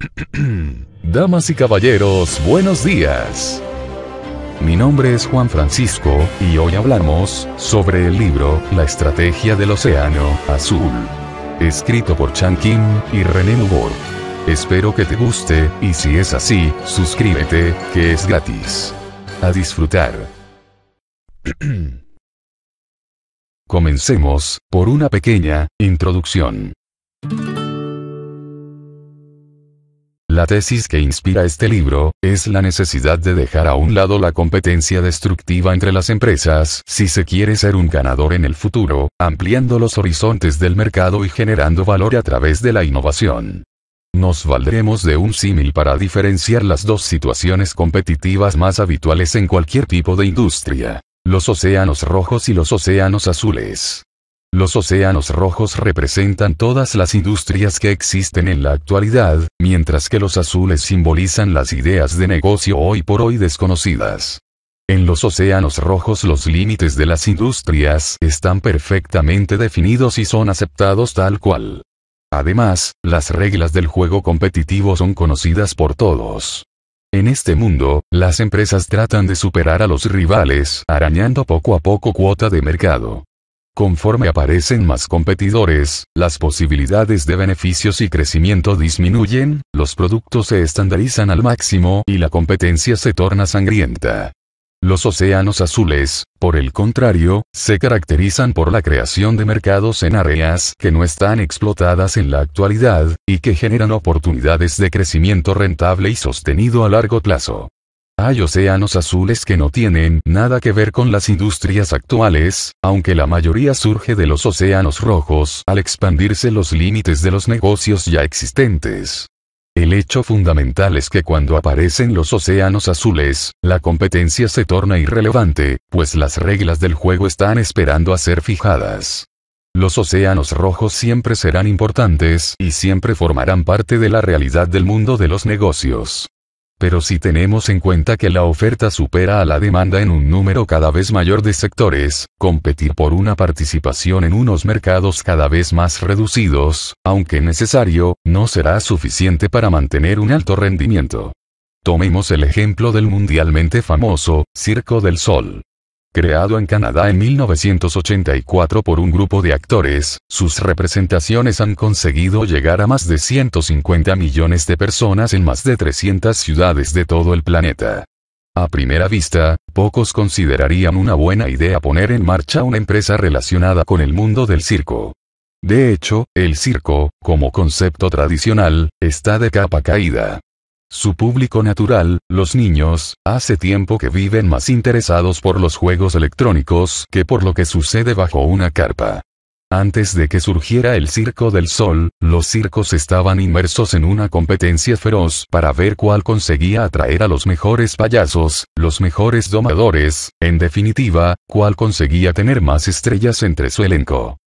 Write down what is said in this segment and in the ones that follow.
Damas y caballeros, buenos días. Mi nombre es Juan Francisco, y hoy hablamos sobre el libro La Estrategia del Océano Azul. Escrito por Chan Kim y René Mugor. Espero que te guste, y si es así, suscríbete, que es gratis. A disfrutar. Comencemos, por una pequeña, introducción. La tesis que inspira este libro, es la necesidad de dejar a un lado la competencia destructiva entre las empresas si se quiere ser un ganador en el futuro, ampliando los horizontes del mercado y generando valor a través de la innovación. Nos valdremos de un símil para diferenciar las dos situaciones competitivas más habituales en cualquier tipo de industria. Los océanos rojos y los océanos azules. Los océanos rojos representan todas las industrias que existen en la actualidad, mientras que los azules simbolizan las ideas de negocio hoy por hoy desconocidas. En los océanos rojos los límites de las industrias están perfectamente definidos y son aceptados tal cual. Además, las reglas del juego competitivo son conocidas por todos. En este mundo, las empresas tratan de superar a los rivales, arañando poco a poco cuota de mercado. Conforme aparecen más competidores, las posibilidades de beneficios y crecimiento disminuyen, los productos se estandarizan al máximo y la competencia se torna sangrienta. Los océanos azules, por el contrario, se caracterizan por la creación de mercados en áreas que no están explotadas en la actualidad, y que generan oportunidades de crecimiento rentable y sostenido a largo plazo. Hay océanos azules que no tienen nada que ver con las industrias actuales, aunque la mayoría surge de los océanos rojos al expandirse los límites de los negocios ya existentes. El hecho fundamental es que cuando aparecen los océanos azules, la competencia se torna irrelevante, pues las reglas del juego están esperando a ser fijadas. Los océanos rojos siempre serán importantes y siempre formarán parte de la realidad del mundo de los negocios. Pero si tenemos en cuenta que la oferta supera a la demanda en un número cada vez mayor de sectores, competir por una participación en unos mercados cada vez más reducidos, aunque necesario, no será suficiente para mantener un alto rendimiento. Tomemos el ejemplo del mundialmente famoso, Circo del Sol. Creado en Canadá en 1984 por un grupo de actores, sus representaciones han conseguido llegar a más de 150 millones de personas en más de 300 ciudades de todo el planeta. A primera vista, pocos considerarían una buena idea poner en marcha una empresa relacionada con el mundo del circo. De hecho, el circo, como concepto tradicional, está de capa caída. Su público natural, los niños, hace tiempo que viven más interesados por los juegos electrónicos que por lo que sucede bajo una carpa. Antes de que surgiera el Circo del Sol, los circos estaban inmersos en una competencia feroz para ver cuál conseguía atraer a los mejores payasos, los mejores domadores, en definitiva, cuál conseguía tener más estrellas entre su elenco.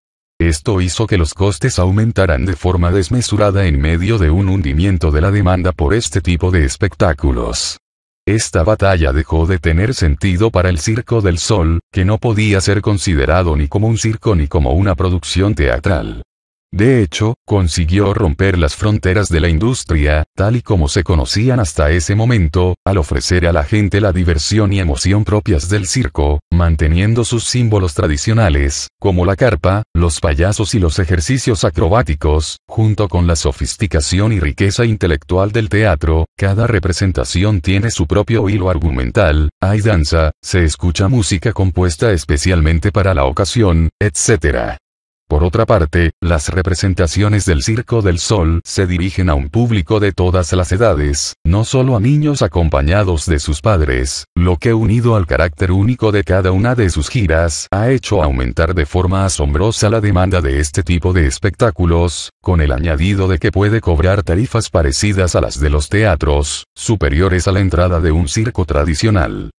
Esto hizo que los costes aumentaran de forma desmesurada en medio de un hundimiento de la demanda por este tipo de espectáculos. Esta batalla dejó de tener sentido para el Circo del Sol, que no podía ser considerado ni como un circo ni como una producción teatral. De hecho, consiguió romper las fronteras de la industria, tal y como se conocían hasta ese momento, al ofrecer a la gente la diversión y emoción propias del circo, manteniendo sus símbolos tradicionales, como la carpa, los payasos y los ejercicios acrobáticos, junto con la sofisticación y riqueza intelectual del teatro, cada representación tiene su propio hilo argumental, hay danza, se escucha música compuesta especialmente para la ocasión, etc. Por otra parte, las representaciones del Circo del Sol se dirigen a un público de todas las edades, no solo a niños acompañados de sus padres, lo que unido al carácter único de cada una de sus giras, ha hecho aumentar de forma asombrosa la demanda de este tipo de espectáculos, con el añadido de que puede cobrar tarifas parecidas a las de los teatros, superiores a la entrada de un circo tradicional.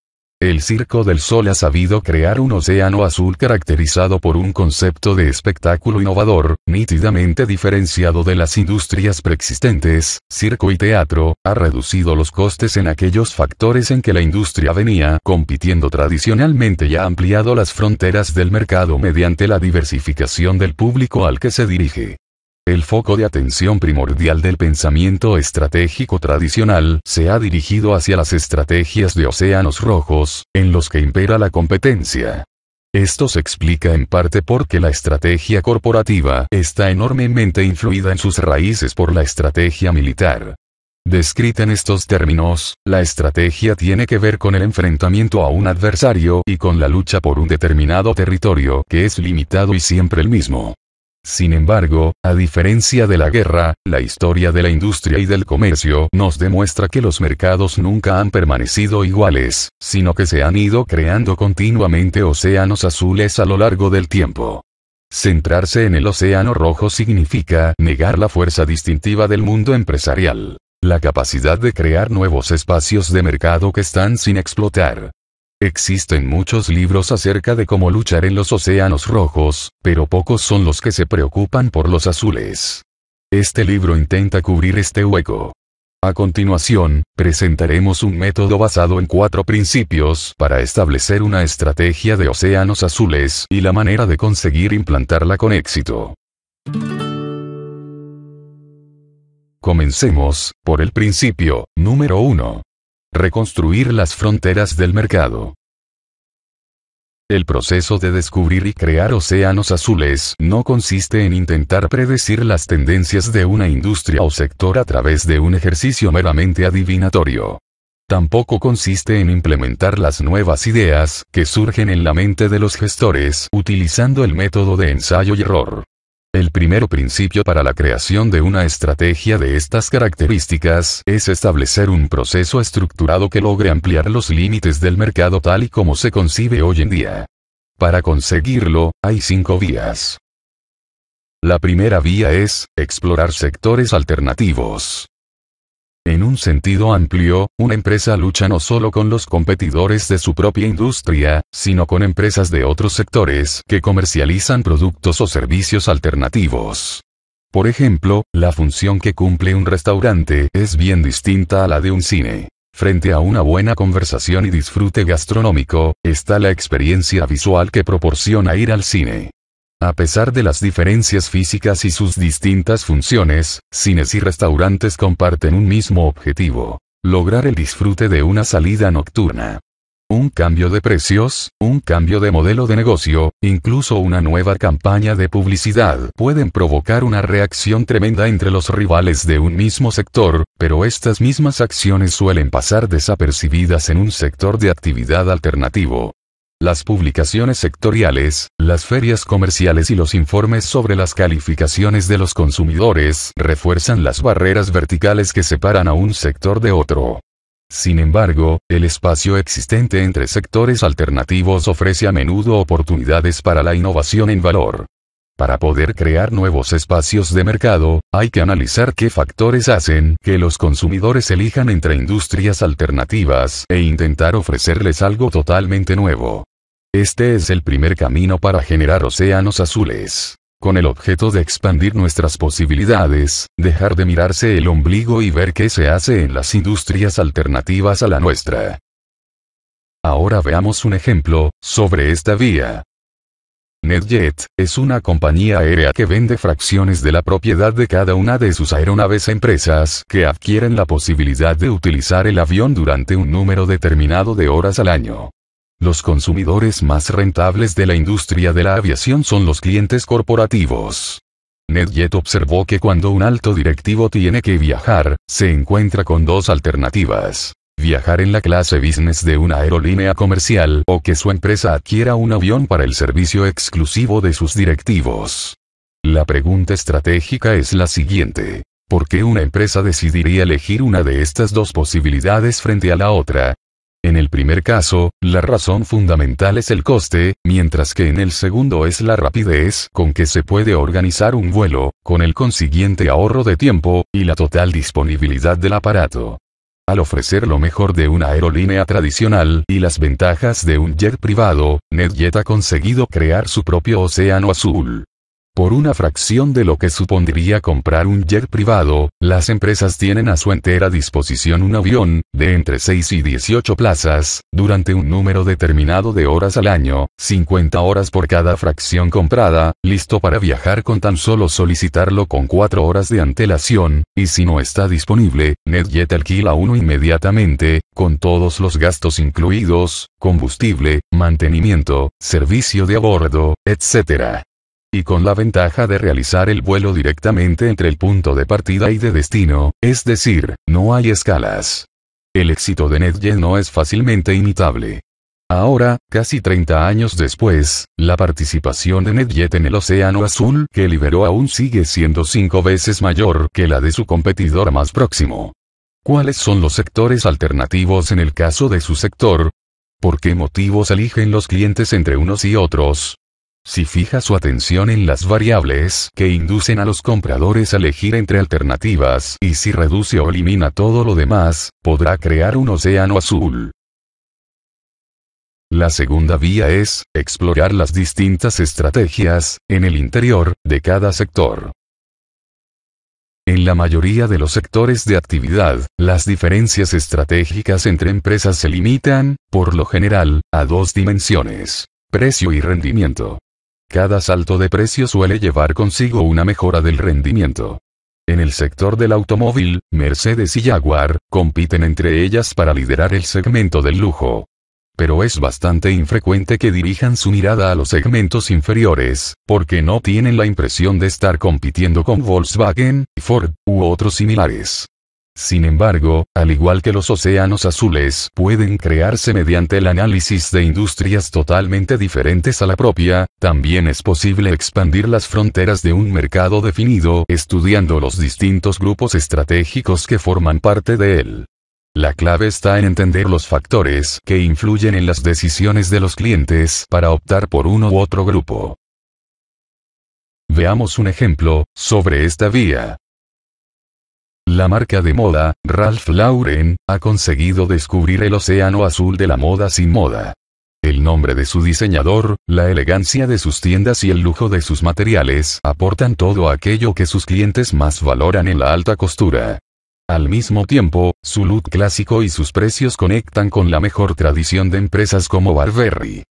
El Circo del Sol ha sabido crear un océano azul caracterizado por un concepto de espectáculo innovador, nítidamente diferenciado de las industrias preexistentes, circo y teatro, ha reducido los costes en aquellos factores en que la industria venía compitiendo tradicionalmente y ha ampliado las fronteras del mercado mediante la diversificación del público al que se dirige. El foco de atención primordial del pensamiento estratégico tradicional se ha dirigido hacia las estrategias de océanos rojos, en los que impera la competencia. Esto se explica en parte porque la estrategia corporativa está enormemente influida en sus raíces por la estrategia militar. Descrita en estos términos, la estrategia tiene que ver con el enfrentamiento a un adversario y con la lucha por un determinado territorio que es limitado y siempre el mismo. Sin embargo, a diferencia de la guerra, la historia de la industria y del comercio nos demuestra que los mercados nunca han permanecido iguales, sino que se han ido creando continuamente océanos azules a lo largo del tiempo. Centrarse en el océano rojo significa negar la fuerza distintiva del mundo empresarial la capacidad de crear nuevos espacios de mercado que están sin explotar. Existen muchos libros acerca de cómo luchar en los océanos rojos, pero pocos son los que se preocupan por los azules. Este libro intenta cubrir este hueco. A continuación, presentaremos un método basado en cuatro principios para establecer una estrategia de océanos azules y la manera de conseguir implantarla con éxito. Comencemos, por el principio, número 1. Reconstruir las fronteras del mercado. El proceso de descubrir y crear océanos azules no consiste en intentar predecir las tendencias de una industria o sector a través de un ejercicio meramente adivinatorio. Tampoco consiste en implementar las nuevas ideas que surgen en la mente de los gestores utilizando el método de ensayo y error. El primer principio para la creación de una estrategia de estas características es establecer un proceso estructurado que logre ampliar los límites del mercado tal y como se concibe hoy en día. Para conseguirlo, hay cinco vías. La primera vía es, explorar sectores alternativos. En un sentido amplio, una empresa lucha no solo con los competidores de su propia industria, sino con empresas de otros sectores que comercializan productos o servicios alternativos. Por ejemplo, la función que cumple un restaurante es bien distinta a la de un cine. Frente a una buena conversación y disfrute gastronómico, está la experiencia visual que proporciona ir al cine. A pesar de las diferencias físicas y sus distintas funciones, cines y restaurantes comparten un mismo objetivo. Lograr el disfrute de una salida nocturna. Un cambio de precios, un cambio de modelo de negocio, incluso una nueva campaña de publicidad pueden provocar una reacción tremenda entre los rivales de un mismo sector, pero estas mismas acciones suelen pasar desapercibidas en un sector de actividad alternativo. Las publicaciones sectoriales, las ferias comerciales y los informes sobre las calificaciones de los consumidores refuerzan las barreras verticales que separan a un sector de otro. Sin embargo, el espacio existente entre sectores alternativos ofrece a menudo oportunidades para la innovación en valor. Para poder crear nuevos espacios de mercado, hay que analizar qué factores hacen que los consumidores elijan entre industrias alternativas e intentar ofrecerles algo totalmente nuevo. Este es el primer camino para generar océanos azules. Con el objeto de expandir nuestras posibilidades, dejar de mirarse el ombligo y ver qué se hace en las industrias alternativas a la nuestra. Ahora veamos un ejemplo, sobre esta vía. NetJet, es una compañía aérea que vende fracciones de la propiedad de cada una de sus aeronaves empresas que adquieren la posibilidad de utilizar el avión durante un número determinado de horas al año. Los consumidores más rentables de la industria de la aviación son los clientes corporativos. NetJet observó que cuando un alto directivo tiene que viajar, se encuentra con dos alternativas. Viajar en la clase business de una aerolínea comercial o que su empresa adquiera un avión para el servicio exclusivo de sus directivos. La pregunta estratégica es la siguiente. ¿Por qué una empresa decidiría elegir una de estas dos posibilidades frente a la otra? En el primer caso, la razón fundamental es el coste, mientras que en el segundo es la rapidez con que se puede organizar un vuelo, con el consiguiente ahorro de tiempo, y la total disponibilidad del aparato. Al ofrecer lo mejor de una aerolínea tradicional y las ventajas de un jet privado, NetJet ha conseguido crear su propio océano azul. Por una fracción de lo que supondría comprar un jet privado, las empresas tienen a su entera disposición un avión, de entre 6 y 18 plazas, durante un número determinado de horas al año, 50 horas por cada fracción comprada, listo para viajar con tan solo solicitarlo con 4 horas de antelación, y si no está disponible, NetJet alquila uno inmediatamente, con todos los gastos incluidos, combustible, mantenimiento, servicio de a bordo, etc y con la ventaja de realizar el vuelo directamente entre el punto de partida y de destino, es decir, no hay escalas. El éxito de NetJet no es fácilmente imitable. Ahora, casi 30 años después, la participación de NetJet en el Océano Azul que liberó aún sigue siendo cinco veces mayor que la de su competidor más próximo. ¿Cuáles son los sectores alternativos en el caso de su sector? ¿Por qué motivos eligen los clientes entre unos y otros? Si fija su atención en las variables que inducen a los compradores a elegir entre alternativas y si reduce o elimina todo lo demás, podrá crear un océano azul. La segunda vía es, explorar las distintas estrategias, en el interior, de cada sector. En la mayoría de los sectores de actividad, las diferencias estratégicas entre empresas se limitan, por lo general, a dos dimensiones. Precio y rendimiento. Cada salto de precio suele llevar consigo una mejora del rendimiento. En el sector del automóvil, Mercedes y Jaguar, compiten entre ellas para liderar el segmento del lujo. Pero es bastante infrecuente que dirijan su mirada a los segmentos inferiores, porque no tienen la impresión de estar compitiendo con Volkswagen, Ford, u otros similares. Sin embargo, al igual que los océanos azules pueden crearse mediante el análisis de industrias totalmente diferentes a la propia, también es posible expandir las fronteras de un mercado definido estudiando los distintos grupos estratégicos que forman parte de él. La clave está en entender los factores que influyen en las decisiones de los clientes para optar por uno u otro grupo. Veamos un ejemplo sobre esta vía. La marca de moda, Ralph Lauren, ha conseguido descubrir el océano azul de la moda sin moda. El nombre de su diseñador, la elegancia de sus tiendas y el lujo de sus materiales aportan todo aquello que sus clientes más valoran en la alta costura. Al mismo tiempo, su look clásico y sus precios conectan con la mejor tradición de empresas como Barberry.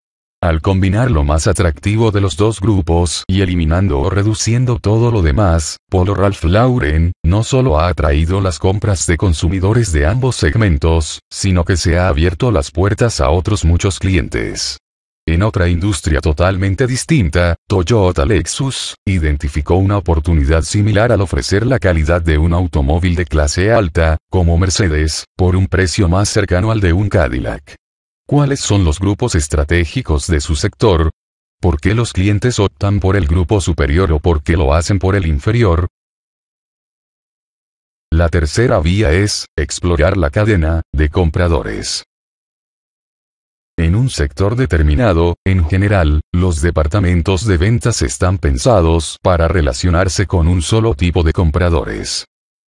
Al combinar lo más atractivo de los dos grupos y eliminando o reduciendo todo lo demás, Polo Ralph Lauren, no solo ha atraído las compras de consumidores de ambos segmentos, sino que se ha abierto las puertas a otros muchos clientes. En otra industria totalmente distinta, Toyota Lexus, identificó una oportunidad similar al ofrecer la calidad de un automóvil de clase alta, como Mercedes, por un precio más cercano al de un Cadillac. ¿Cuáles son los grupos estratégicos de su sector? ¿Por qué los clientes optan por el grupo superior o por qué lo hacen por el inferior? La tercera vía es, explorar la cadena, de compradores. En un sector determinado, en general, los departamentos de ventas están pensados para relacionarse con un solo tipo de compradores.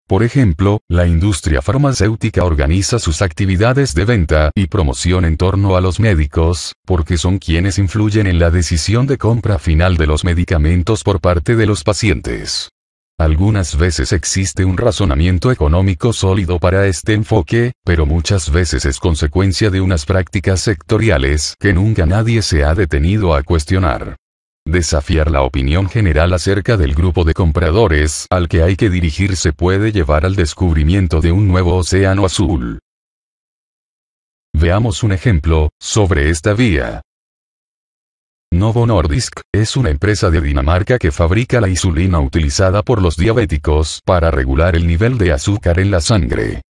Por ejemplo, la industria farmacéutica organiza sus actividades de venta y promoción en torno a los médicos, porque son quienes influyen en la decisión de compra final de los medicamentos por parte de los pacientes. Algunas veces existe un razonamiento económico sólido para este enfoque, pero muchas veces es consecuencia de unas prácticas sectoriales que nunca nadie se ha detenido a cuestionar. Desafiar la opinión general acerca del grupo de compradores al que hay que dirigirse puede llevar al descubrimiento de un nuevo océano azul. Veamos un ejemplo, sobre esta vía. Novo Nordisk, es una empresa de Dinamarca que fabrica la insulina utilizada por los diabéticos para regular el nivel de azúcar en la sangre.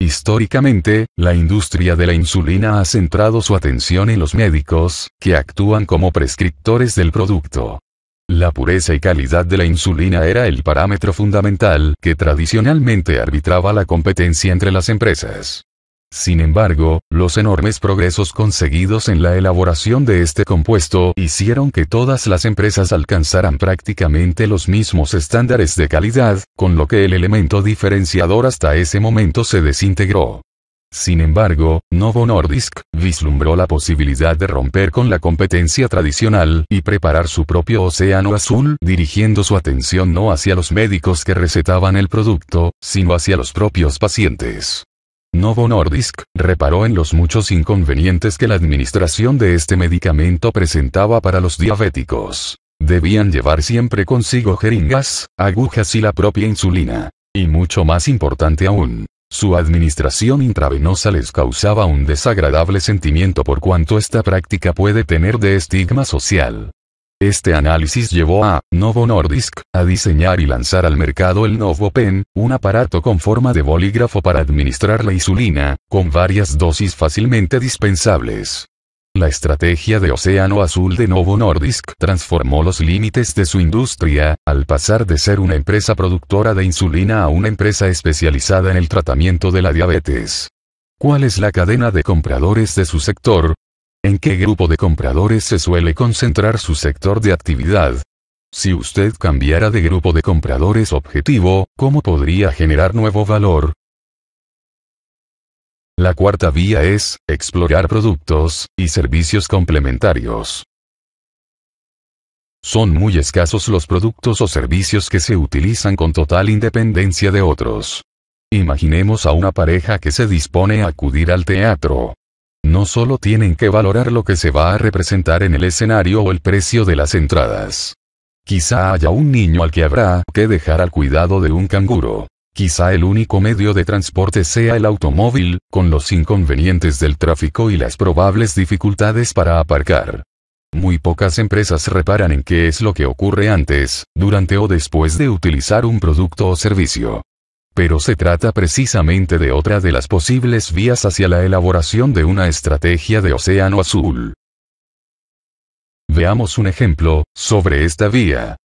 Históricamente, la industria de la insulina ha centrado su atención en los médicos, que actúan como prescriptores del producto. La pureza y calidad de la insulina era el parámetro fundamental que tradicionalmente arbitraba la competencia entre las empresas. Sin embargo, los enormes progresos conseguidos en la elaboración de este compuesto hicieron que todas las empresas alcanzaran prácticamente los mismos estándares de calidad, con lo que el elemento diferenciador hasta ese momento se desintegró. Sin embargo, Novo Nordisk vislumbró la posibilidad de romper con la competencia tradicional y preparar su propio océano azul, dirigiendo su atención no hacia los médicos que recetaban el producto, sino hacia los propios pacientes. Novo Nordisk reparó en los muchos inconvenientes que la administración de este medicamento presentaba para los diabéticos. Debían llevar siempre consigo jeringas, agujas y la propia insulina. Y mucho más importante aún, su administración intravenosa les causaba un desagradable sentimiento por cuanto esta práctica puede tener de estigma social. Este análisis llevó a Novo Nordisk a diseñar y lanzar al mercado el Novo Pen, un aparato con forma de bolígrafo para administrar la insulina, con varias dosis fácilmente dispensables. La estrategia de Océano Azul de Novo Nordisk transformó los límites de su industria, al pasar de ser una empresa productora de insulina a una empresa especializada en el tratamiento de la diabetes. ¿Cuál es la cadena de compradores de su sector? ¿En qué grupo de compradores se suele concentrar su sector de actividad? Si usted cambiara de grupo de compradores objetivo, ¿cómo podría generar nuevo valor? La cuarta vía es, explorar productos y servicios complementarios. Son muy escasos los productos o servicios que se utilizan con total independencia de otros. Imaginemos a una pareja que se dispone a acudir al teatro. No solo tienen que valorar lo que se va a representar en el escenario o el precio de las entradas. Quizá haya un niño al que habrá que dejar al cuidado de un canguro. Quizá el único medio de transporte sea el automóvil, con los inconvenientes del tráfico y las probables dificultades para aparcar. Muy pocas empresas reparan en qué es lo que ocurre antes, durante o después de utilizar un producto o servicio. Pero se trata precisamente de otra de las posibles vías hacia la elaboración de una estrategia de océano azul. Veamos un ejemplo, sobre esta vía.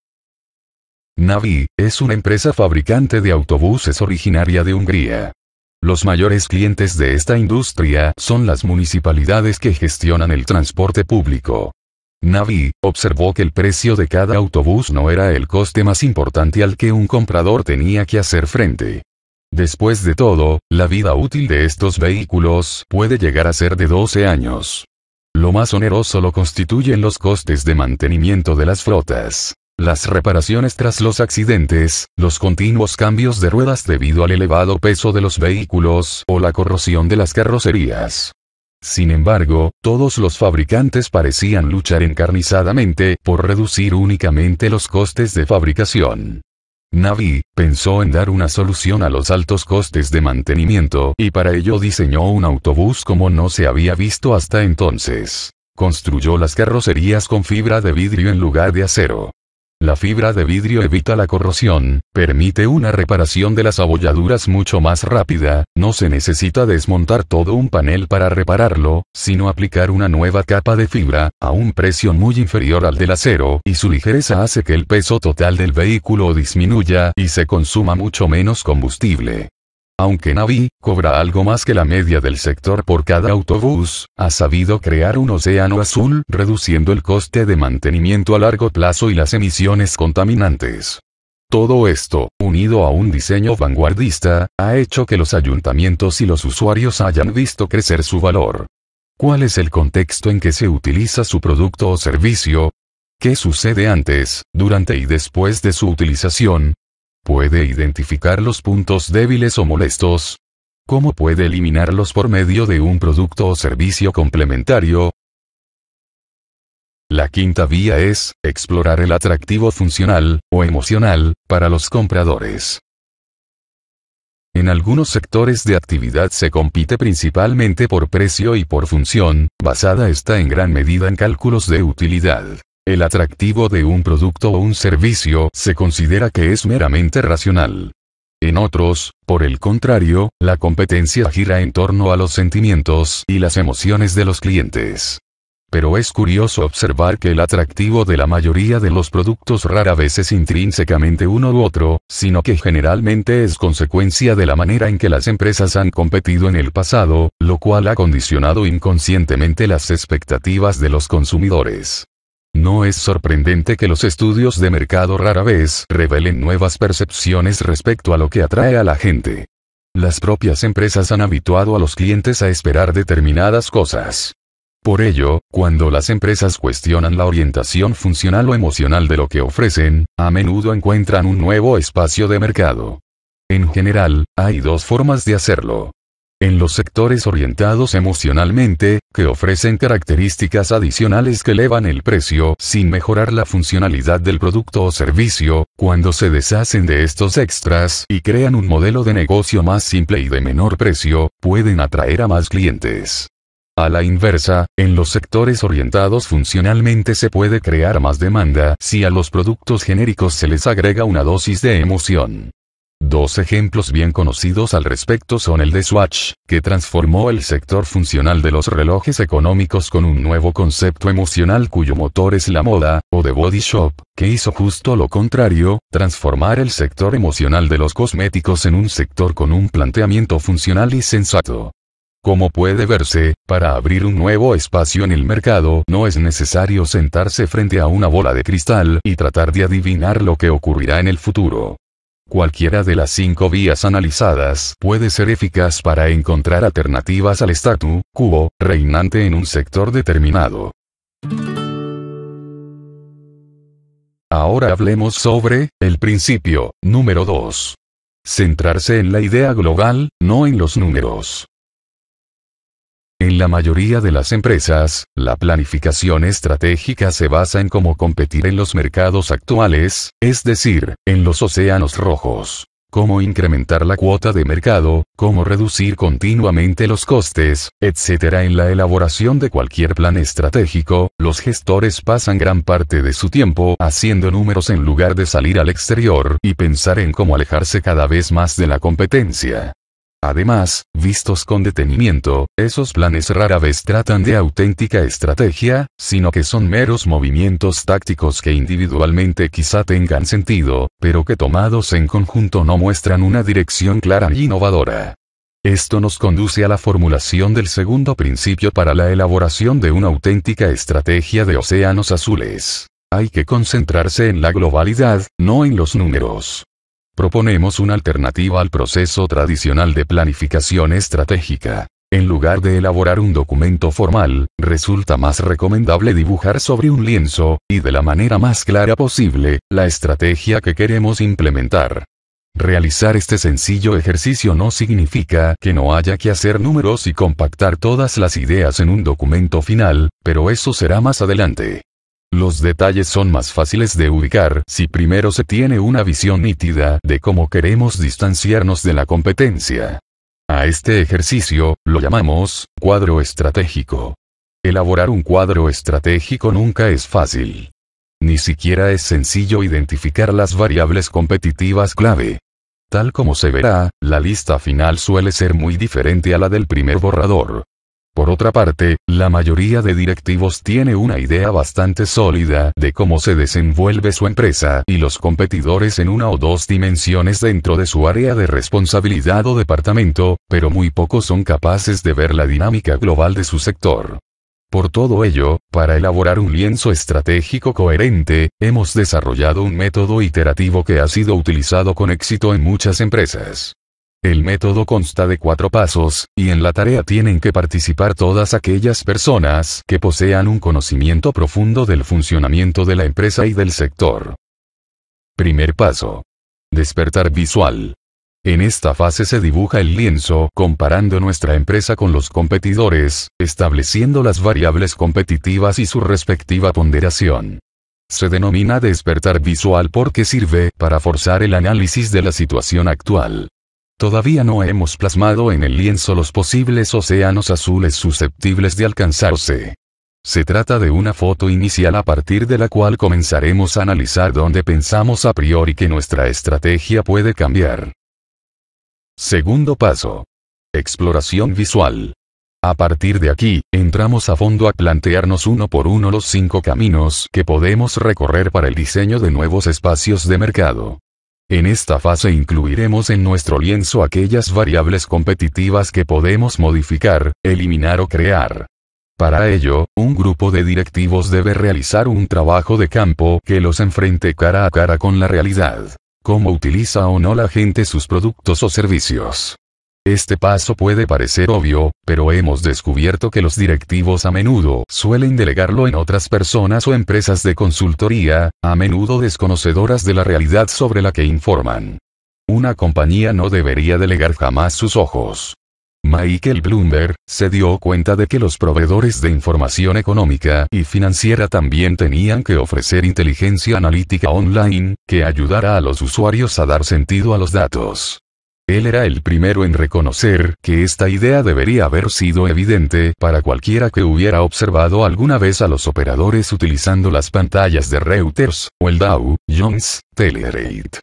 Navi, es una empresa fabricante de autobuses originaria de Hungría. Los mayores clientes de esta industria son las municipalidades que gestionan el transporte público. Navi, observó que el precio de cada autobús no era el coste más importante al que un comprador tenía que hacer frente. Después de todo, la vida útil de estos vehículos puede llegar a ser de 12 años. Lo más oneroso lo constituyen los costes de mantenimiento de las flotas. Las reparaciones tras los accidentes, los continuos cambios de ruedas debido al elevado peso de los vehículos o la corrosión de las carrocerías. Sin embargo, todos los fabricantes parecían luchar encarnizadamente por reducir únicamente los costes de fabricación. Navi, pensó en dar una solución a los altos costes de mantenimiento y para ello diseñó un autobús como no se había visto hasta entonces. Construyó las carrocerías con fibra de vidrio en lugar de acero. La fibra de vidrio evita la corrosión, permite una reparación de las abolladuras mucho más rápida, no se necesita desmontar todo un panel para repararlo, sino aplicar una nueva capa de fibra, a un precio muy inferior al del acero, y su ligereza hace que el peso total del vehículo disminuya y se consuma mucho menos combustible. Aunque Navi, cobra algo más que la media del sector por cada autobús, ha sabido crear un océano azul reduciendo el coste de mantenimiento a largo plazo y las emisiones contaminantes. Todo esto, unido a un diseño vanguardista, ha hecho que los ayuntamientos y los usuarios hayan visto crecer su valor. ¿Cuál es el contexto en que se utiliza su producto o servicio? ¿Qué sucede antes, durante y después de su utilización? ¿Puede identificar los puntos débiles o molestos? ¿Cómo puede eliminarlos por medio de un producto o servicio complementario? La quinta vía es, explorar el atractivo funcional, o emocional, para los compradores. En algunos sectores de actividad se compite principalmente por precio y por función, basada está en gran medida en cálculos de utilidad. El atractivo de un producto o un servicio se considera que es meramente racional. En otros, por el contrario, la competencia gira en torno a los sentimientos y las emociones de los clientes. Pero es curioso observar que el atractivo de la mayoría de los productos rara vez es intrínsecamente uno u otro, sino que generalmente es consecuencia de la manera en que las empresas han competido en el pasado, lo cual ha condicionado inconscientemente las expectativas de los consumidores. No es sorprendente que los estudios de mercado rara vez revelen nuevas percepciones respecto a lo que atrae a la gente. Las propias empresas han habituado a los clientes a esperar determinadas cosas. Por ello, cuando las empresas cuestionan la orientación funcional o emocional de lo que ofrecen, a menudo encuentran un nuevo espacio de mercado. En general, hay dos formas de hacerlo. En los sectores orientados emocionalmente, que ofrecen características adicionales que elevan el precio sin mejorar la funcionalidad del producto o servicio, cuando se deshacen de estos extras y crean un modelo de negocio más simple y de menor precio, pueden atraer a más clientes. A la inversa, en los sectores orientados funcionalmente se puede crear más demanda si a los productos genéricos se les agrega una dosis de emoción. Dos ejemplos bien conocidos al respecto son el de Swatch, que transformó el sector funcional de los relojes económicos con un nuevo concepto emocional cuyo motor es la moda, o de Body Shop, que hizo justo lo contrario, transformar el sector emocional de los cosméticos en un sector con un planteamiento funcional y sensato. Como puede verse, para abrir un nuevo espacio en el mercado no es necesario sentarse frente a una bola de cristal y tratar de adivinar lo que ocurrirá en el futuro. Cualquiera de las cinco vías analizadas puede ser eficaz para encontrar alternativas al statu quo reinante en un sector determinado. Ahora hablemos sobre el principio número 2. Centrarse en la idea global, no en los números. En la mayoría de las empresas, la planificación estratégica se basa en cómo competir en los mercados actuales, es decir, en los océanos rojos. Cómo incrementar la cuota de mercado, cómo reducir continuamente los costes, etc. En la elaboración de cualquier plan estratégico, los gestores pasan gran parte de su tiempo haciendo números en lugar de salir al exterior y pensar en cómo alejarse cada vez más de la competencia. Además, vistos con detenimiento, esos planes rara vez tratan de auténtica estrategia, sino que son meros movimientos tácticos que individualmente quizá tengan sentido, pero que tomados en conjunto no muestran una dirección clara y innovadora. Esto nos conduce a la formulación del segundo principio para la elaboración de una auténtica estrategia de océanos azules. Hay que concentrarse en la globalidad, no en los números proponemos una alternativa al proceso tradicional de planificación estratégica. En lugar de elaborar un documento formal, resulta más recomendable dibujar sobre un lienzo, y de la manera más clara posible, la estrategia que queremos implementar. Realizar este sencillo ejercicio no significa que no haya que hacer números y compactar todas las ideas en un documento final, pero eso será más adelante. Los detalles son más fáciles de ubicar si primero se tiene una visión nítida de cómo queremos distanciarnos de la competencia. A este ejercicio, lo llamamos, cuadro estratégico. Elaborar un cuadro estratégico nunca es fácil. Ni siquiera es sencillo identificar las variables competitivas clave. Tal como se verá, la lista final suele ser muy diferente a la del primer borrador. Por otra parte, la mayoría de directivos tiene una idea bastante sólida de cómo se desenvuelve su empresa y los competidores en una o dos dimensiones dentro de su área de responsabilidad o departamento, pero muy pocos son capaces de ver la dinámica global de su sector. Por todo ello, para elaborar un lienzo estratégico coherente, hemos desarrollado un método iterativo que ha sido utilizado con éxito en muchas empresas. El método consta de cuatro pasos, y en la tarea tienen que participar todas aquellas personas que posean un conocimiento profundo del funcionamiento de la empresa y del sector. Primer paso. Despertar visual. En esta fase se dibuja el lienzo comparando nuestra empresa con los competidores, estableciendo las variables competitivas y su respectiva ponderación. Se denomina despertar visual porque sirve para forzar el análisis de la situación actual. Todavía no hemos plasmado en el lienzo los posibles océanos azules susceptibles de alcanzarse. Se trata de una foto inicial a partir de la cual comenzaremos a analizar dónde pensamos a priori que nuestra estrategia puede cambiar. Segundo paso. Exploración visual. A partir de aquí, entramos a fondo a plantearnos uno por uno los cinco caminos que podemos recorrer para el diseño de nuevos espacios de mercado. En esta fase incluiremos en nuestro lienzo aquellas variables competitivas que podemos modificar, eliminar o crear. Para ello, un grupo de directivos debe realizar un trabajo de campo que los enfrente cara a cara con la realidad. Cómo utiliza o no la gente sus productos o servicios. Este paso puede parecer obvio, pero hemos descubierto que los directivos a menudo suelen delegarlo en otras personas o empresas de consultoría, a menudo desconocedoras de la realidad sobre la que informan. Una compañía no debería delegar jamás sus ojos. Michael Bloomberg, se dio cuenta de que los proveedores de información económica y financiera también tenían que ofrecer inteligencia analítica online, que ayudara a los usuarios a dar sentido a los datos. Él era el primero en reconocer que esta idea debería haber sido evidente para cualquiera que hubiera observado alguna vez a los operadores utilizando las pantallas de Reuters, o el Dow Jones Telerate.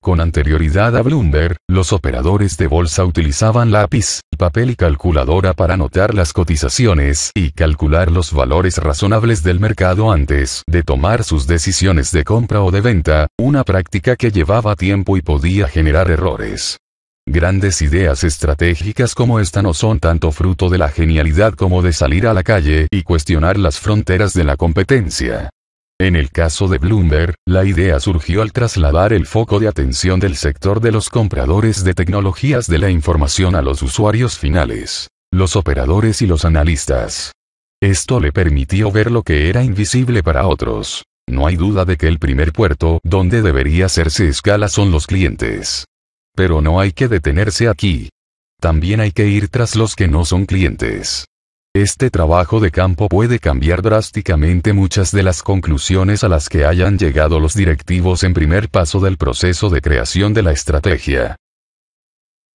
Con anterioridad a Bloomberg, los operadores de bolsa utilizaban lápiz, papel y calculadora para anotar las cotizaciones y calcular los valores razonables del mercado antes de tomar sus decisiones de compra o de venta, una práctica que llevaba tiempo y podía generar errores. Grandes ideas estratégicas como esta no son tanto fruto de la genialidad como de salir a la calle y cuestionar las fronteras de la competencia. En el caso de Bloomberg, la idea surgió al trasladar el foco de atención del sector de los compradores de tecnologías de la información a los usuarios finales, los operadores y los analistas. Esto le permitió ver lo que era invisible para otros. No hay duda de que el primer puerto donde debería hacerse escala son los clientes. Pero no hay que detenerse aquí. También hay que ir tras los que no son clientes. Este trabajo de campo puede cambiar drásticamente muchas de las conclusiones a las que hayan llegado los directivos en primer paso del proceso de creación de la estrategia.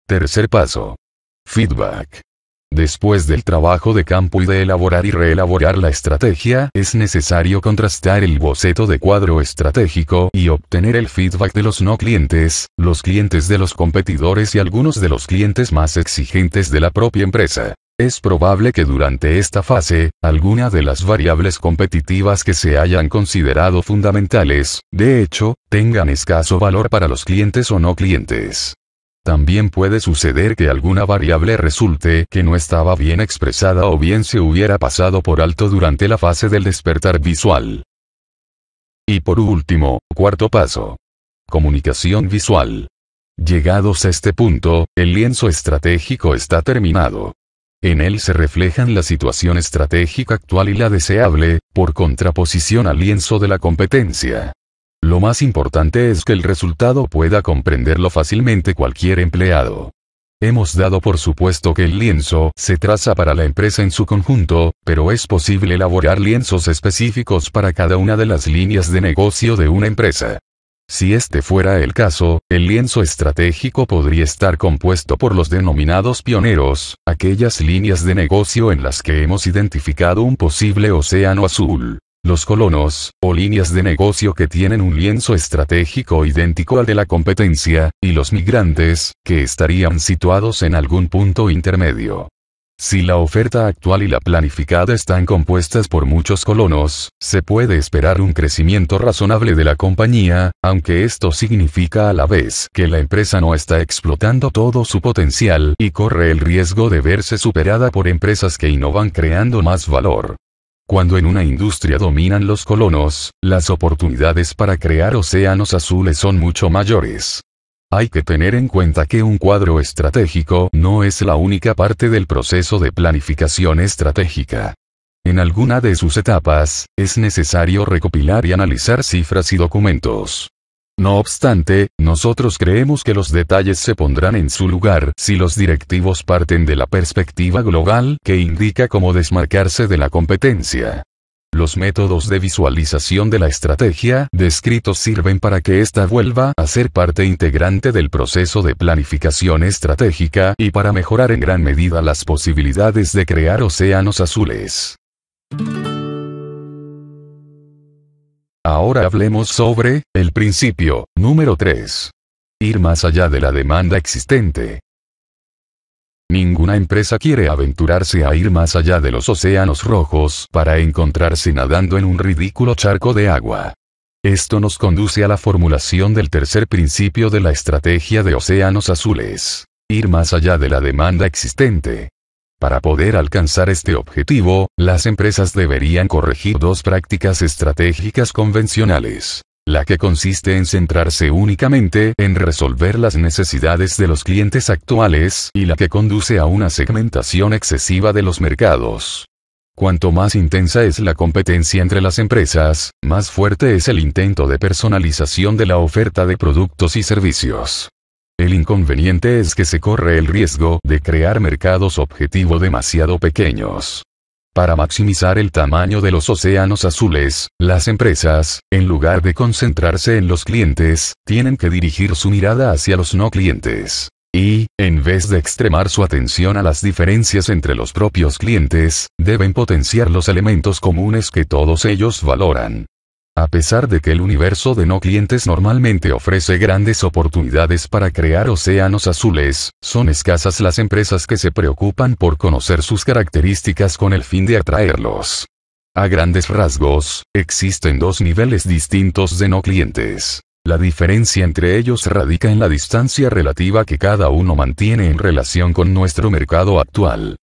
Tercer paso. Feedback. Después del trabajo de campo y de elaborar y reelaborar la estrategia, es necesario contrastar el boceto de cuadro estratégico y obtener el feedback de los no clientes, los clientes de los competidores y algunos de los clientes más exigentes de la propia empresa. Es probable que durante esta fase, alguna de las variables competitivas que se hayan considerado fundamentales, de hecho, tengan escaso valor para los clientes o no clientes. También puede suceder que alguna variable resulte que no estaba bien expresada o bien se hubiera pasado por alto durante la fase del despertar visual. Y por último, cuarto paso. Comunicación visual. Llegados a este punto, el lienzo estratégico está terminado. En él se reflejan la situación estratégica actual y la deseable, por contraposición al lienzo de la competencia. Lo más importante es que el resultado pueda comprenderlo fácilmente cualquier empleado. Hemos dado por supuesto que el lienzo se traza para la empresa en su conjunto, pero es posible elaborar lienzos específicos para cada una de las líneas de negocio de una empresa. Si este fuera el caso, el lienzo estratégico podría estar compuesto por los denominados pioneros, aquellas líneas de negocio en las que hemos identificado un posible océano azul. Los colonos, o líneas de negocio que tienen un lienzo estratégico idéntico al de la competencia, y los migrantes, que estarían situados en algún punto intermedio. Si la oferta actual y la planificada están compuestas por muchos colonos, se puede esperar un crecimiento razonable de la compañía, aunque esto significa a la vez que la empresa no está explotando todo su potencial y corre el riesgo de verse superada por empresas que innovan creando más valor. Cuando en una industria dominan los colonos, las oportunidades para crear océanos azules son mucho mayores. Hay que tener en cuenta que un cuadro estratégico no es la única parte del proceso de planificación estratégica. En alguna de sus etapas, es necesario recopilar y analizar cifras y documentos. No obstante, nosotros creemos que los detalles se pondrán en su lugar si los directivos parten de la perspectiva global que indica cómo desmarcarse de la competencia. Los métodos de visualización de la estrategia descritos sirven para que ésta vuelva a ser parte integrante del proceso de planificación estratégica y para mejorar en gran medida las posibilidades de crear océanos azules. Ahora hablemos sobre, el principio, número 3. Ir más allá de la demanda existente. Ninguna empresa quiere aventurarse a ir más allá de los océanos rojos para encontrarse nadando en un ridículo charco de agua. Esto nos conduce a la formulación del tercer principio de la estrategia de océanos azules. Ir más allá de la demanda existente. Para poder alcanzar este objetivo, las empresas deberían corregir dos prácticas estratégicas convencionales. la que consiste en centrarse únicamente en resolver las necesidades de los clientes actuales y la que conduce a una segmentación excesiva de los mercados. Cuanto más intensa es la competencia entre las empresas, más fuerte es el intento de personalización de la oferta de productos y servicios. El inconveniente es que se corre el riesgo de crear mercados objetivo demasiado pequeños. Para maximizar el tamaño de los océanos azules, las empresas, en lugar de concentrarse en los clientes, tienen que dirigir su mirada hacia los no clientes. Y, en vez de extremar su atención a las diferencias entre los propios clientes, deben potenciar los elementos comunes que todos ellos valoran. A pesar de que el universo de no clientes normalmente ofrece grandes oportunidades para crear océanos azules, son escasas las empresas que se preocupan por conocer sus características con el fin de atraerlos. A grandes rasgos, existen dos niveles distintos de no clientes. La diferencia entre ellos radica en la distancia relativa que cada uno mantiene en relación con nuestro mercado actual.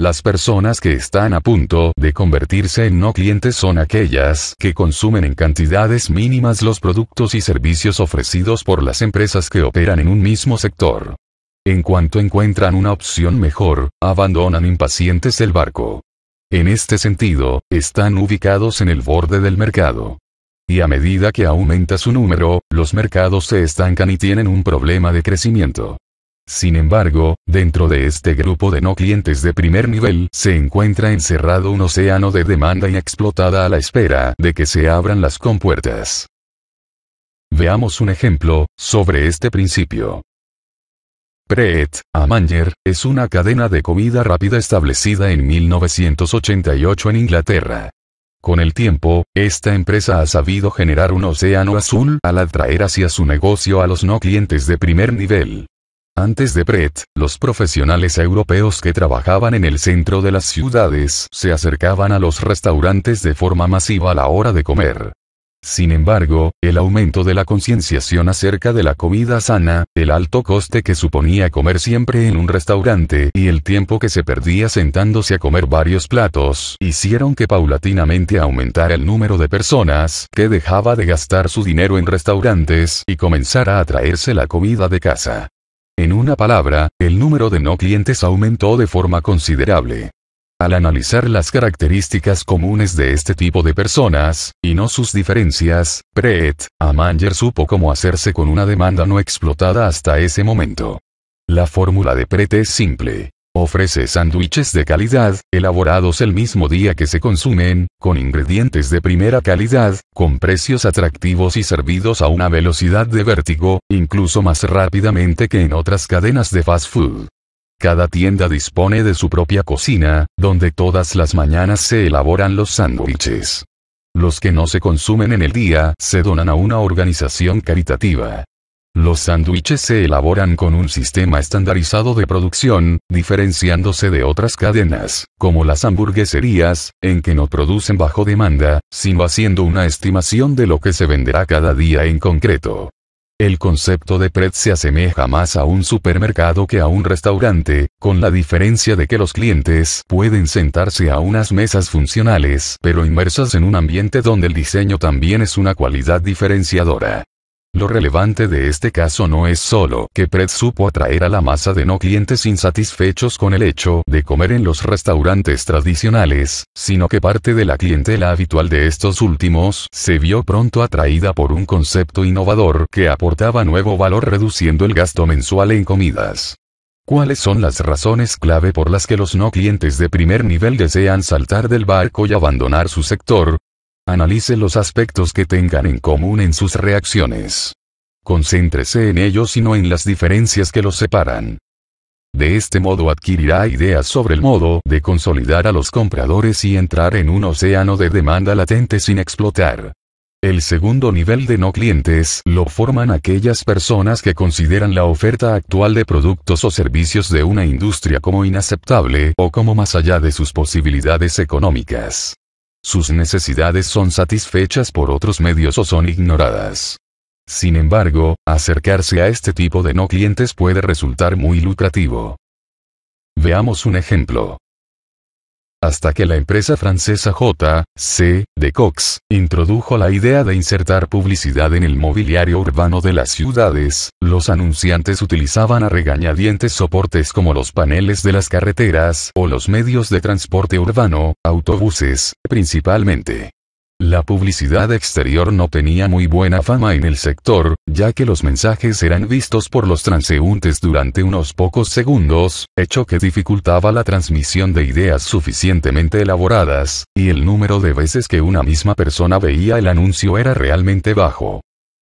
Las personas que están a punto de convertirse en no clientes son aquellas que consumen en cantidades mínimas los productos y servicios ofrecidos por las empresas que operan en un mismo sector. En cuanto encuentran una opción mejor, abandonan impacientes el barco. En este sentido, están ubicados en el borde del mercado. Y a medida que aumenta su número, los mercados se estancan y tienen un problema de crecimiento. Sin embargo, dentro de este grupo de no clientes de primer nivel se encuentra encerrado un océano de demanda inexplotada a la espera de que se abran las compuertas. Veamos un ejemplo sobre este principio. Pret a Manger es una cadena de comida rápida establecida en 1988 en Inglaterra. Con el tiempo, esta empresa ha sabido generar un océano azul al atraer hacia su negocio a los no clientes de primer nivel. Antes de Pret, los profesionales europeos que trabajaban en el centro de las ciudades se acercaban a los restaurantes de forma masiva a la hora de comer. Sin embargo, el aumento de la concienciación acerca de la comida sana, el alto coste que suponía comer siempre en un restaurante y el tiempo que se perdía sentándose a comer varios platos, hicieron que paulatinamente aumentara el número de personas que dejaba de gastar su dinero en restaurantes y comenzara a traerse la comida de casa. En una palabra, el número de no clientes aumentó de forma considerable. Al analizar las características comunes de este tipo de personas, y no sus diferencias, Pret, Amanger supo cómo hacerse con una demanda no explotada hasta ese momento. La fórmula de Pret es simple. Ofrece sándwiches de calidad, elaborados el mismo día que se consumen, con ingredientes de primera calidad, con precios atractivos y servidos a una velocidad de vértigo, incluso más rápidamente que en otras cadenas de fast food. Cada tienda dispone de su propia cocina, donde todas las mañanas se elaboran los sándwiches. Los que no se consumen en el día se donan a una organización caritativa. Los sándwiches se elaboran con un sistema estandarizado de producción, diferenciándose de otras cadenas, como las hamburgueserías, en que no producen bajo demanda, sino haciendo una estimación de lo que se venderá cada día en concreto. El concepto de Pret se asemeja más a un supermercado que a un restaurante, con la diferencia de que los clientes pueden sentarse a unas mesas funcionales, pero inmersas en un ambiente donde el diseño también es una cualidad diferenciadora. Lo relevante de este caso no es solo que Pret supo atraer a la masa de no clientes insatisfechos con el hecho de comer en los restaurantes tradicionales, sino que parte de la clientela habitual de estos últimos se vio pronto atraída por un concepto innovador que aportaba nuevo valor reduciendo el gasto mensual en comidas. ¿Cuáles son las razones clave por las que los no clientes de primer nivel desean saltar del barco y abandonar su sector? Analice los aspectos que tengan en común en sus reacciones. Concéntrese en ellos y no en las diferencias que los separan. De este modo adquirirá ideas sobre el modo de consolidar a los compradores y entrar en un océano de demanda latente sin explotar. El segundo nivel de no clientes lo forman aquellas personas que consideran la oferta actual de productos o servicios de una industria como inaceptable o como más allá de sus posibilidades económicas. Sus necesidades son satisfechas por otros medios o son ignoradas. Sin embargo, acercarse a este tipo de no clientes puede resultar muy lucrativo. Veamos un ejemplo. Hasta que la empresa francesa J. C. de Cox introdujo la idea de insertar publicidad en el mobiliario urbano de las ciudades, los anunciantes utilizaban a regañadientes soportes como los paneles de las carreteras o los medios de transporte urbano, autobuses, principalmente. La publicidad exterior no tenía muy buena fama en el sector, ya que los mensajes eran vistos por los transeúntes durante unos pocos segundos, hecho que dificultaba la transmisión de ideas suficientemente elaboradas, y el número de veces que una misma persona veía el anuncio era realmente bajo.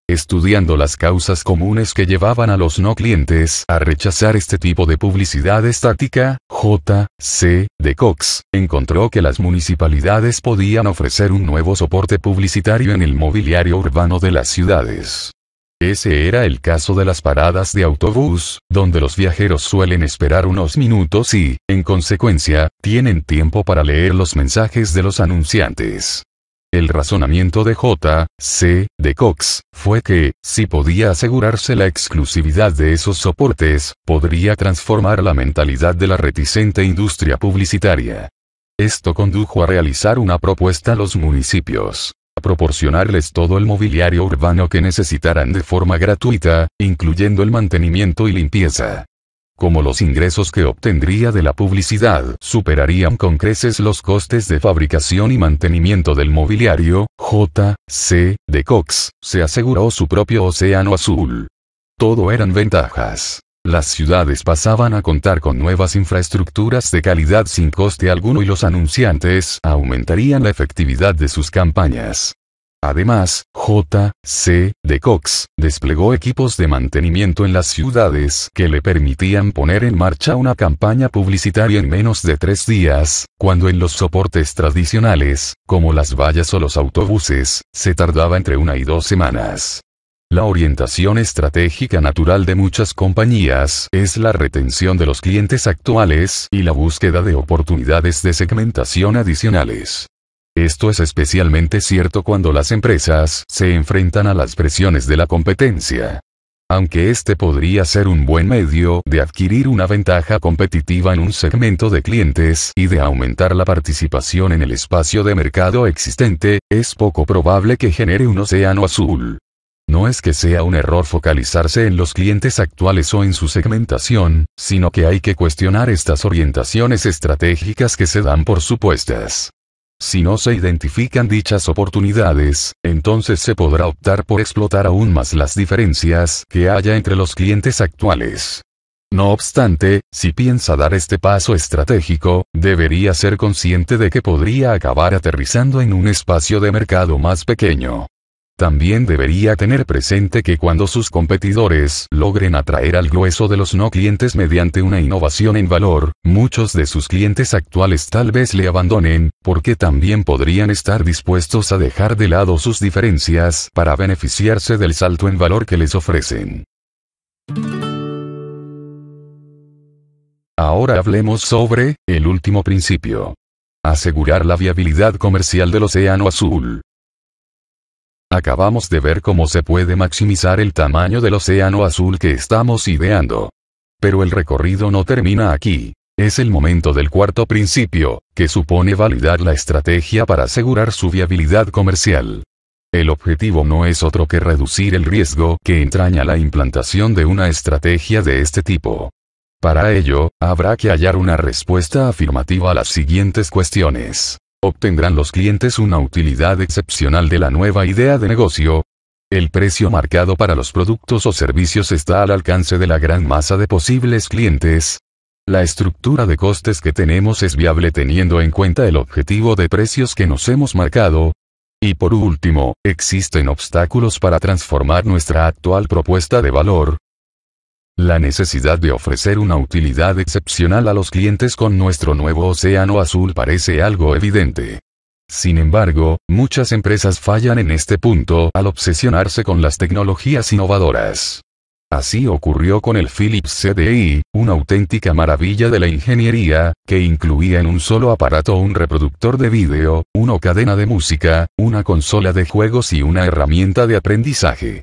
Estudiando las causas comunes que llevaban a los no clientes a rechazar este tipo de publicidad estática, J. C. de Cox encontró que las municipalidades podían ofrecer un nuevo soporte publicitario en el mobiliario urbano de las ciudades. Ese era el caso de las paradas de autobús, donde los viajeros suelen esperar unos minutos y, en consecuencia, tienen tiempo para leer los mensajes de los anunciantes. El razonamiento de J. C. de Cox fue que, si podía asegurarse la exclusividad de esos soportes, podría transformar la mentalidad de la reticente industria publicitaria. Esto condujo a realizar una propuesta a los municipios. A proporcionarles todo el mobiliario urbano que necesitaran de forma gratuita, incluyendo el mantenimiento y limpieza como los ingresos que obtendría de la publicidad superarían con creces los costes de fabricación y mantenimiento del mobiliario, J. C. de Cox, se aseguró su propio océano azul. Todo eran ventajas. Las ciudades pasaban a contar con nuevas infraestructuras de calidad sin coste alguno y los anunciantes aumentarían la efectividad de sus campañas. Además, J. C. de Cox desplegó equipos de mantenimiento en las ciudades que le permitían poner en marcha una campaña publicitaria en menos de tres días, cuando en los soportes tradicionales, como las vallas o los autobuses, se tardaba entre una y dos semanas. La orientación estratégica natural de muchas compañías es la retención de los clientes actuales y la búsqueda de oportunidades de segmentación adicionales. Esto es especialmente cierto cuando las empresas se enfrentan a las presiones de la competencia. Aunque este podría ser un buen medio de adquirir una ventaja competitiva en un segmento de clientes y de aumentar la participación en el espacio de mercado existente, es poco probable que genere un océano azul. No es que sea un error focalizarse en los clientes actuales o en su segmentación, sino que hay que cuestionar estas orientaciones estratégicas que se dan por supuestas. Si no se identifican dichas oportunidades, entonces se podrá optar por explotar aún más las diferencias que haya entre los clientes actuales. No obstante, si piensa dar este paso estratégico, debería ser consciente de que podría acabar aterrizando en un espacio de mercado más pequeño. También debería tener presente que cuando sus competidores logren atraer al grueso de los no clientes mediante una innovación en valor, muchos de sus clientes actuales tal vez le abandonen, porque también podrían estar dispuestos a dejar de lado sus diferencias para beneficiarse del salto en valor que les ofrecen. Ahora hablemos sobre, el último principio. Asegurar la viabilidad comercial del Océano Azul. Acabamos de ver cómo se puede maximizar el tamaño del océano azul que estamos ideando. Pero el recorrido no termina aquí. Es el momento del cuarto principio, que supone validar la estrategia para asegurar su viabilidad comercial. El objetivo no es otro que reducir el riesgo que entraña la implantación de una estrategia de este tipo. Para ello, habrá que hallar una respuesta afirmativa a las siguientes cuestiones. ¿Obtendrán los clientes una utilidad excepcional de la nueva idea de negocio? El precio marcado para los productos o servicios está al alcance de la gran masa de posibles clientes. La estructura de costes que tenemos es viable teniendo en cuenta el objetivo de precios que nos hemos marcado. Y por último, existen obstáculos para transformar nuestra actual propuesta de valor, la necesidad de ofrecer una utilidad excepcional a los clientes con nuestro nuevo océano azul parece algo evidente. Sin embargo, muchas empresas fallan en este punto al obsesionarse con las tecnologías innovadoras. Así ocurrió con el Philips CDI, una auténtica maravilla de la ingeniería, que incluía en un solo aparato un reproductor de vídeo, una cadena de música, una consola de juegos y una herramienta de aprendizaje.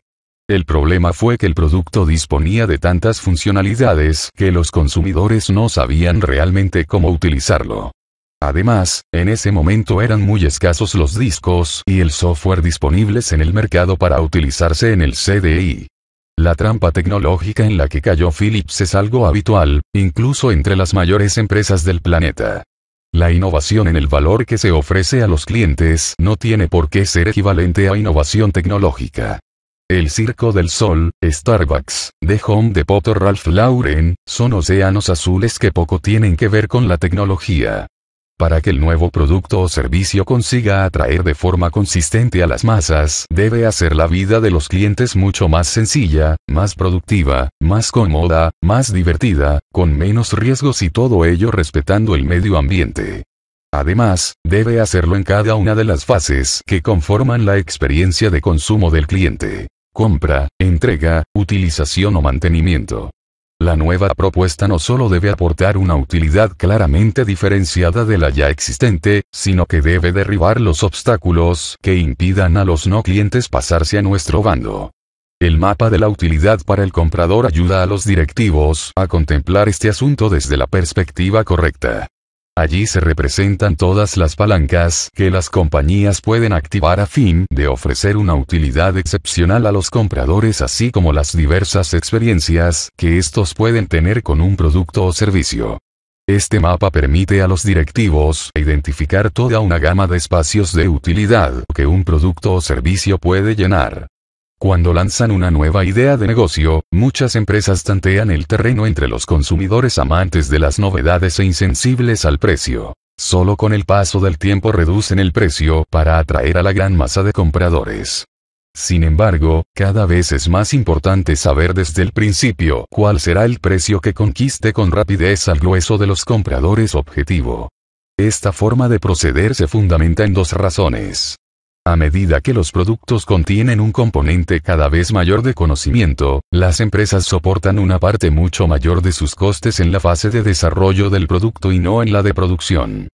El problema fue que el producto disponía de tantas funcionalidades que los consumidores no sabían realmente cómo utilizarlo. Además, en ese momento eran muy escasos los discos y el software disponibles en el mercado para utilizarse en el CDI. La trampa tecnológica en la que cayó Philips es algo habitual, incluso entre las mayores empresas del planeta. La innovación en el valor que se ofrece a los clientes no tiene por qué ser equivalente a innovación tecnológica. El Circo del Sol, Starbucks, The Home Depot o Ralph Lauren, son océanos azules que poco tienen que ver con la tecnología. Para que el nuevo producto o servicio consiga atraer de forma consistente a las masas, debe hacer la vida de los clientes mucho más sencilla, más productiva, más cómoda, más divertida, con menos riesgos y todo ello respetando el medio ambiente. Además, debe hacerlo en cada una de las fases que conforman la experiencia de consumo del cliente. Compra, entrega, utilización o mantenimiento. La nueva propuesta no solo debe aportar una utilidad claramente diferenciada de la ya existente, sino que debe derribar los obstáculos que impidan a los no clientes pasarse a nuestro bando. El mapa de la utilidad para el comprador ayuda a los directivos a contemplar este asunto desde la perspectiva correcta. Allí se representan todas las palancas que las compañías pueden activar a fin de ofrecer una utilidad excepcional a los compradores así como las diversas experiencias que estos pueden tener con un producto o servicio. Este mapa permite a los directivos identificar toda una gama de espacios de utilidad que un producto o servicio puede llenar. Cuando lanzan una nueva idea de negocio, muchas empresas tantean el terreno entre los consumidores amantes de las novedades e insensibles al precio. Solo con el paso del tiempo reducen el precio para atraer a la gran masa de compradores. Sin embargo, cada vez es más importante saber desde el principio cuál será el precio que conquiste con rapidez al grueso de los compradores objetivo. Esta forma de proceder se fundamenta en dos razones. A medida que los productos contienen un componente cada vez mayor de conocimiento, las empresas soportan una parte mucho mayor de sus costes en la fase de desarrollo del producto y no en la de producción.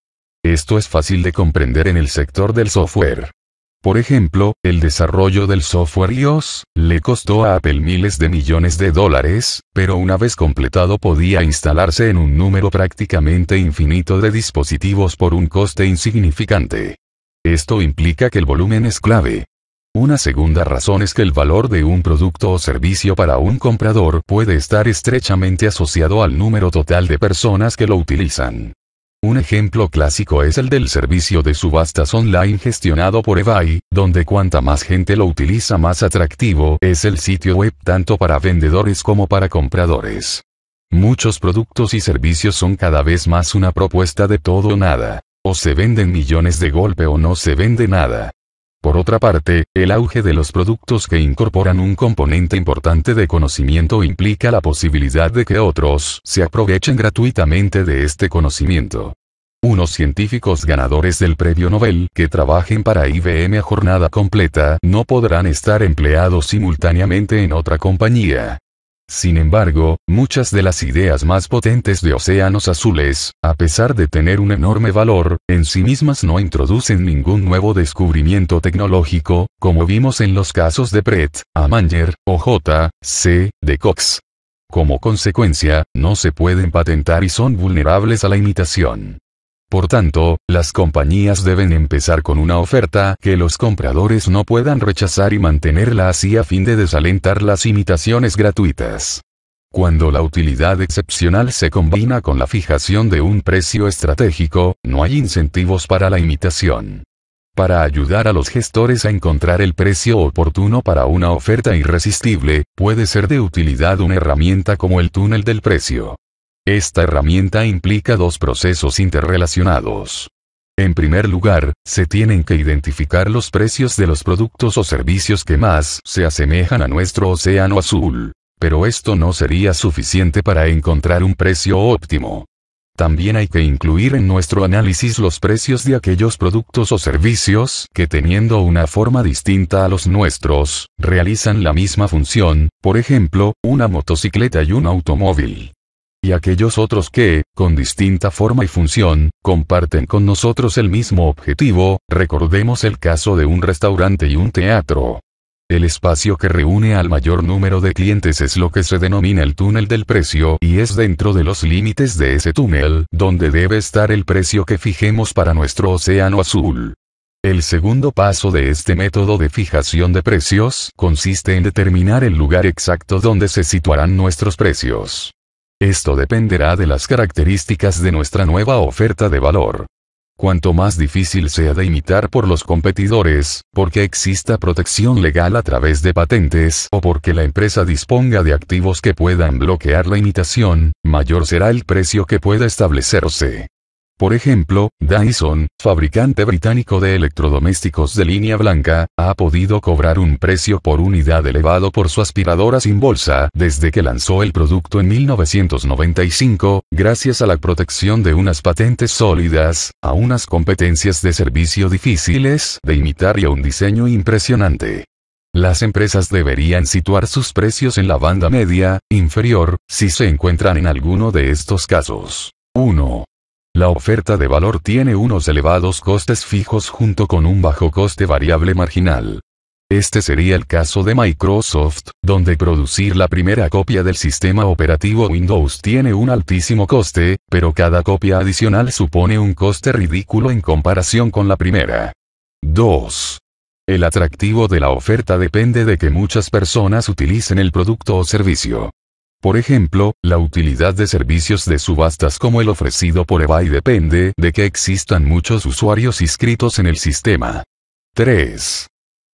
Esto es fácil de comprender en el sector del software. Por ejemplo, el desarrollo del software iOS le costó a Apple miles de millones de dólares, pero una vez completado podía instalarse en un número prácticamente infinito de dispositivos por un coste insignificante. Esto implica que el volumen es clave. Una segunda razón es que el valor de un producto o servicio para un comprador puede estar estrechamente asociado al número total de personas que lo utilizan. Un ejemplo clásico es el del servicio de subastas online gestionado por eBay, donde cuanta más gente lo utiliza más atractivo es el sitio web tanto para vendedores como para compradores. Muchos productos y servicios son cada vez más una propuesta de todo o nada. O se venden millones de golpe o no se vende nada. Por otra parte, el auge de los productos que incorporan un componente importante de conocimiento implica la posibilidad de que otros se aprovechen gratuitamente de este conocimiento. Unos científicos ganadores del premio Nobel que trabajen para IBM a jornada completa no podrán estar empleados simultáneamente en otra compañía. Sin embargo, muchas de las ideas más potentes de Océanos Azules, a pesar de tener un enorme valor, en sí mismas no introducen ningún nuevo descubrimiento tecnológico, como vimos en los casos de Brett, Amanger, o. C. de Cox. Como consecuencia, no se pueden patentar y son vulnerables a la imitación. Por tanto, las compañías deben empezar con una oferta que los compradores no puedan rechazar y mantenerla así a fin de desalentar las imitaciones gratuitas. Cuando la utilidad excepcional se combina con la fijación de un precio estratégico, no hay incentivos para la imitación. Para ayudar a los gestores a encontrar el precio oportuno para una oferta irresistible, puede ser de utilidad una herramienta como el túnel del precio. Esta herramienta implica dos procesos interrelacionados. En primer lugar, se tienen que identificar los precios de los productos o servicios que más se asemejan a nuestro océano azul. Pero esto no sería suficiente para encontrar un precio óptimo. También hay que incluir en nuestro análisis los precios de aquellos productos o servicios que teniendo una forma distinta a los nuestros, realizan la misma función, por ejemplo, una motocicleta y un automóvil y aquellos otros que, con distinta forma y función, comparten con nosotros el mismo objetivo, recordemos el caso de un restaurante y un teatro. El espacio que reúne al mayor número de clientes es lo que se denomina el túnel del precio y es dentro de los límites de ese túnel donde debe estar el precio que fijemos para nuestro océano azul. El segundo paso de este método de fijación de precios consiste en determinar el lugar exacto donde se situarán nuestros precios. Esto dependerá de las características de nuestra nueva oferta de valor. Cuanto más difícil sea de imitar por los competidores, porque exista protección legal a través de patentes o porque la empresa disponga de activos que puedan bloquear la imitación, mayor será el precio que pueda establecerse. Por ejemplo, Dyson, fabricante británico de electrodomésticos de línea blanca, ha podido cobrar un precio por unidad elevado por su aspiradora sin bolsa desde que lanzó el producto en 1995, gracias a la protección de unas patentes sólidas, a unas competencias de servicio difíciles de imitar y a un diseño impresionante. Las empresas deberían situar sus precios en la banda media, inferior, si se encuentran en alguno de estos casos. 1. La oferta de valor tiene unos elevados costes fijos junto con un bajo coste variable marginal. Este sería el caso de Microsoft, donde producir la primera copia del sistema operativo Windows tiene un altísimo coste, pero cada copia adicional supone un coste ridículo en comparación con la primera. 2. El atractivo de la oferta depende de que muchas personas utilicen el producto o servicio. Por ejemplo, la utilidad de servicios de subastas como el ofrecido por eBay depende de que existan muchos usuarios inscritos en el sistema. 3.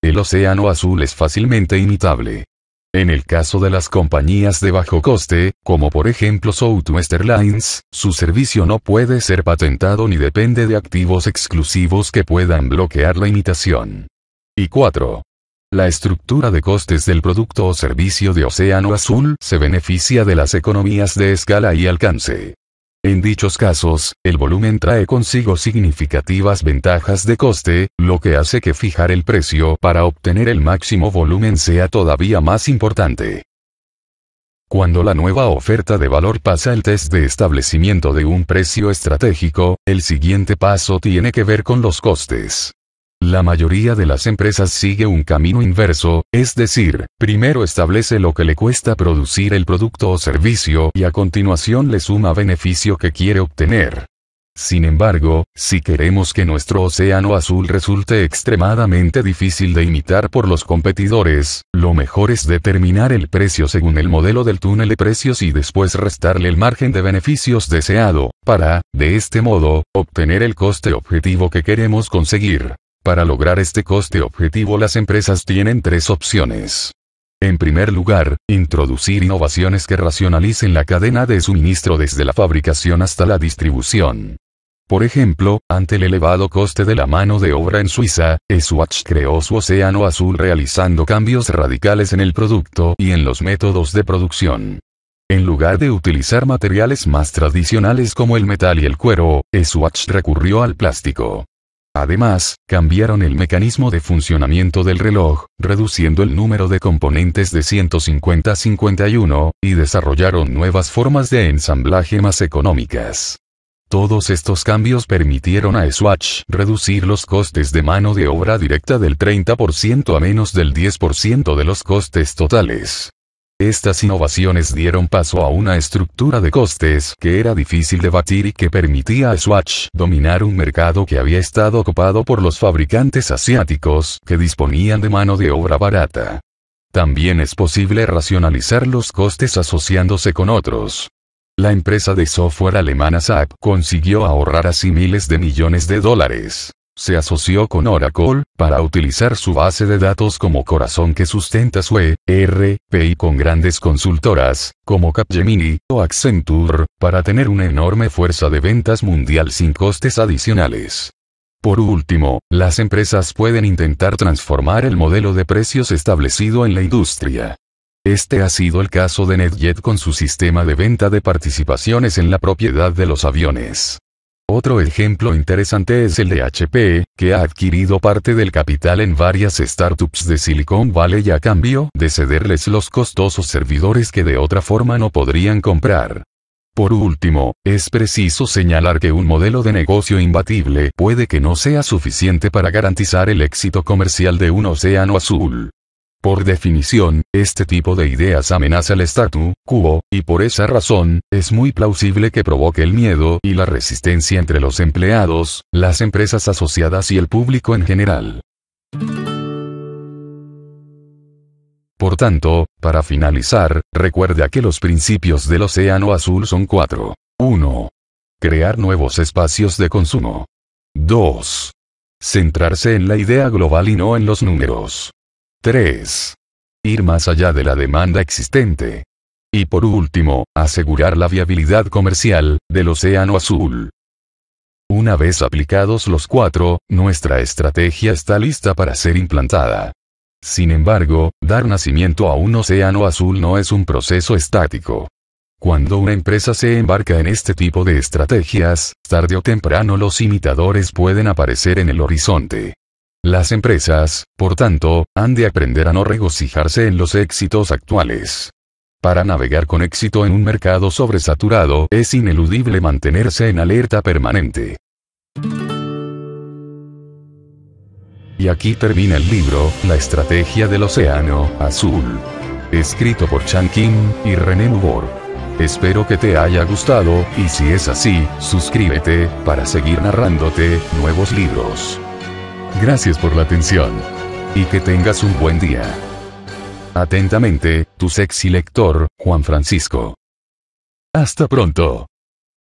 El océano azul es fácilmente imitable. En el caso de las compañías de bajo coste, como por ejemplo Southwest Airlines, su servicio no puede ser patentado ni depende de activos exclusivos que puedan bloquear la imitación. Y 4. La estructura de costes del producto o servicio de Océano Azul se beneficia de las economías de escala y alcance. En dichos casos, el volumen trae consigo significativas ventajas de coste, lo que hace que fijar el precio para obtener el máximo volumen sea todavía más importante. Cuando la nueva oferta de valor pasa el test de establecimiento de un precio estratégico, el siguiente paso tiene que ver con los costes. La mayoría de las empresas sigue un camino inverso, es decir, primero establece lo que le cuesta producir el producto o servicio y a continuación le suma beneficio que quiere obtener. Sin embargo, si queremos que nuestro océano azul resulte extremadamente difícil de imitar por los competidores, lo mejor es determinar el precio según el modelo del túnel de precios y después restarle el margen de beneficios deseado, para, de este modo, obtener el coste objetivo que queremos conseguir. Para lograr este coste objetivo las empresas tienen tres opciones. En primer lugar, introducir innovaciones que racionalicen la cadena de suministro desde la fabricación hasta la distribución. Por ejemplo, ante el elevado coste de la mano de obra en Suiza, Swatch creó su océano azul realizando cambios radicales en el producto y en los métodos de producción. En lugar de utilizar materiales más tradicionales como el metal y el cuero, Swatch recurrió al plástico. Además, cambiaron el mecanismo de funcionamiento del reloj, reduciendo el número de componentes de 150 a 51, y desarrollaron nuevas formas de ensamblaje más económicas. Todos estos cambios permitieron a Swatch reducir los costes de mano de obra directa del 30% a menos del 10% de los costes totales. Estas innovaciones dieron paso a una estructura de costes que era difícil de batir y que permitía a Swatch dominar un mercado que había estado ocupado por los fabricantes asiáticos que disponían de mano de obra barata. También es posible racionalizar los costes asociándose con otros. La empresa de software alemana SAP consiguió ahorrar así miles de millones de dólares se asoció con Oracle, para utilizar su base de datos como corazón que sustenta su ERP con grandes consultoras, como Capgemini o Accenture, para tener una enorme fuerza de ventas mundial sin costes adicionales. Por último, las empresas pueden intentar transformar el modelo de precios establecido en la industria. Este ha sido el caso de NetJet con su sistema de venta de participaciones en la propiedad de los aviones. Otro ejemplo interesante es el de HP, que ha adquirido parte del capital en varias startups de Silicon Valley a cambio de cederles los costosos servidores que de otra forma no podrían comprar. Por último, es preciso señalar que un modelo de negocio imbatible puede que no sea suficiente para garantizar el éxito comercial de un océano azul. Por definición, este tipo de ideas amenaza el statu quo, y por esa razón, es muy plausible que provoque el miedo y la resistencia entre los empleados, las empresas asociadas y el público en general. Por tanto, para finalizar, recuerda que los principios del Océano Azul son cuatro. 1. Crear nuevos espacios de consumo. 2. Centrarse en la idea global y no en los números. 3. Ir más allá de la demanda existente. Y por último, asegurar la viabilidad comercial del Océano Azul. Una vez aplicados los cuatro, nuestra estrategia está lista para ser implantada. Sin embargo, dar nacimiento a un océano azul no es un proceso estático. Cuando una empresa se embarca en este tipo de estrategias, tarde o temprano los imitadores pueden aparecer en el horizonte. Las empresas, por tanto, han de aprender a no regocijarse en los éxitos actuales. Para navegar con éxito en un mercado sobresaturado es ineludible mantenerse en alerta permanente. Y aquí termina el libro, La Estrategia del Océano Azul. Escrito por Chan Kim y René Mubor. Espero que te haya gustado, y si es así, suscríbete, para seguir narrándote, nuevos libros. Gracias por la atención. Y que tengas un buen día. Atentamente, tu sexy lector, Juan Francisco. Hasta pronto.